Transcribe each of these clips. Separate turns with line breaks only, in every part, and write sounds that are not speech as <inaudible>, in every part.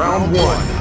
Round one.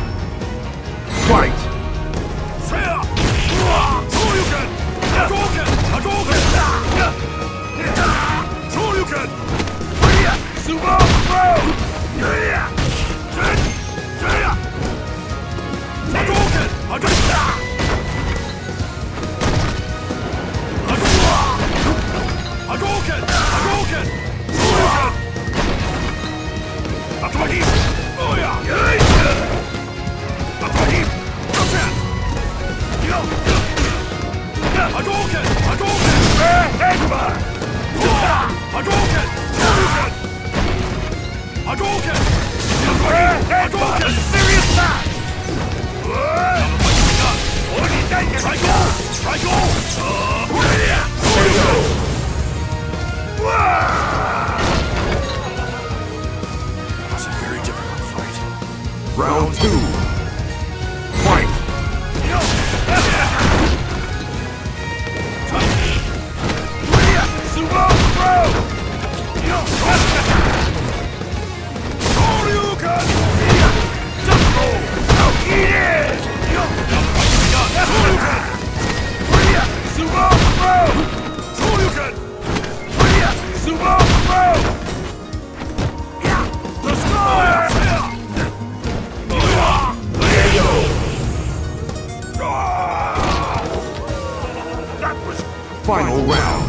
Round two. Final round.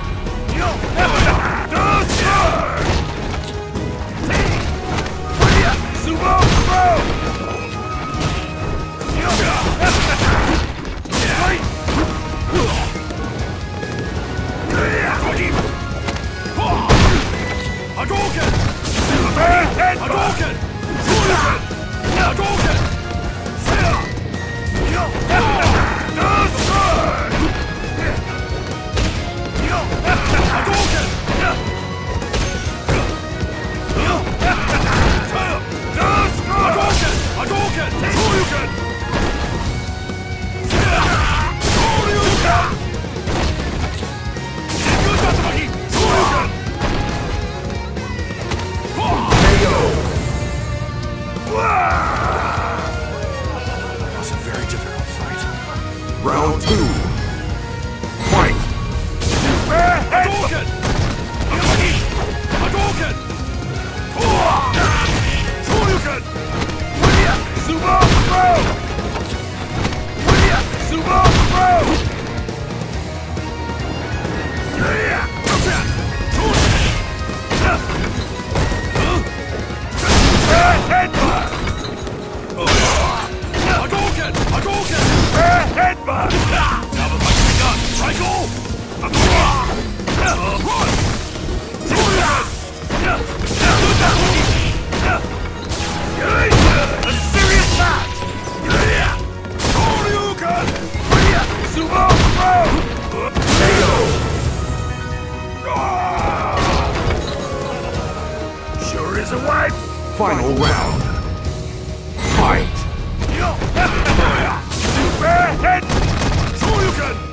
food. A.
Final round. Fight. <laughs>
Super head. Shoryuken.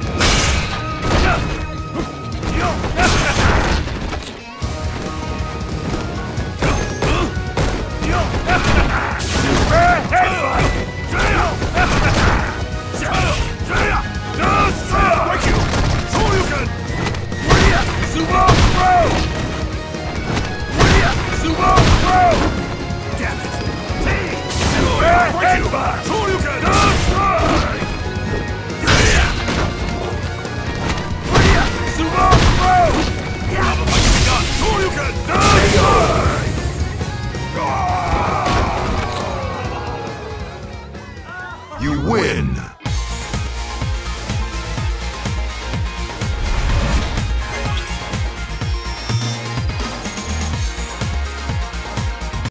You win!